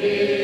Amen.